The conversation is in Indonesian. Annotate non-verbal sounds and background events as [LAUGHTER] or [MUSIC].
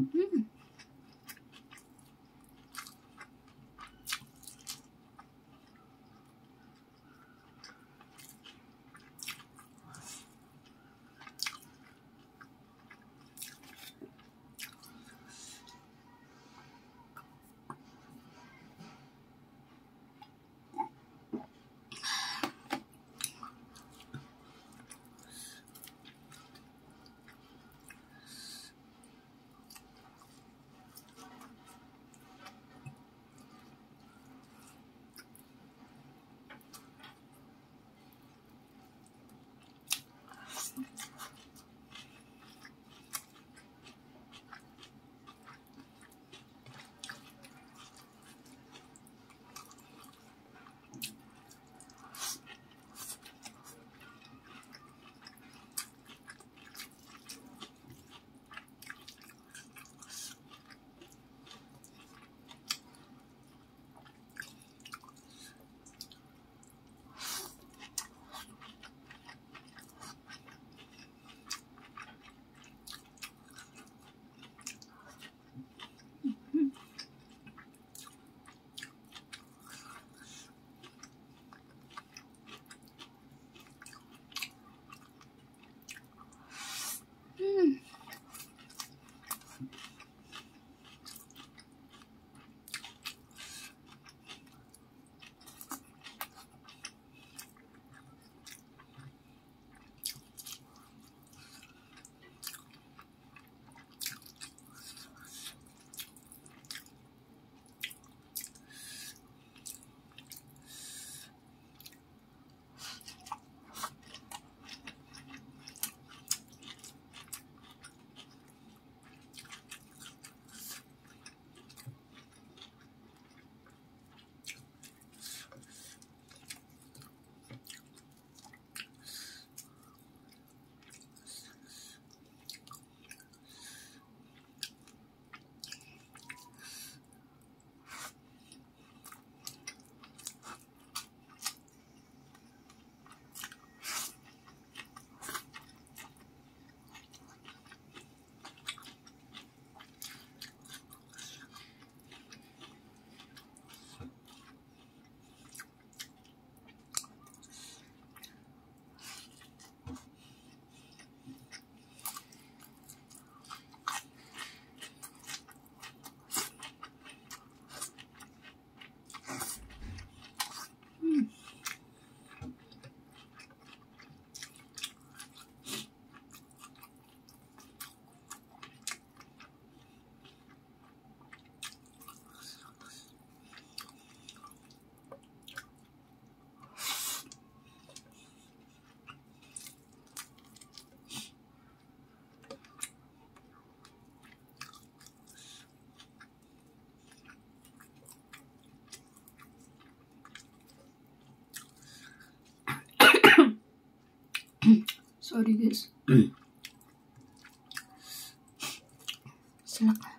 Mm. sorry guys. [CLEARS THROAT] Silakan.